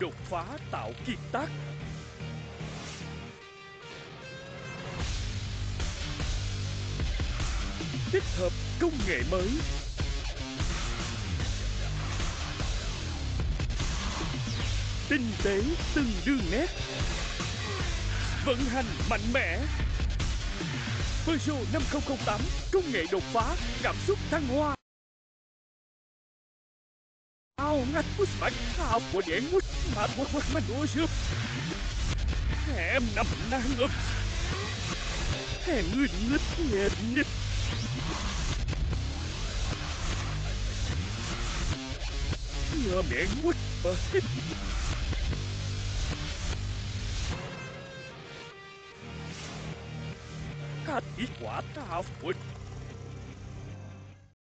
đột phá tạo kiệt tác. Tích hợp công nghệ mới. Tinh tế từng đường nét. Vận hành mạnh mẽ. Peugeot 5008 công nghệ đột phá, cảm xúc thăng hoa ao ngắt bút bạch thảo của điện bút mà bút bút mà đua em nằm năng ngực. Em ngứt ngứt nhẹ nhịp nhờ mẹ bút mà Hạt quả tao bút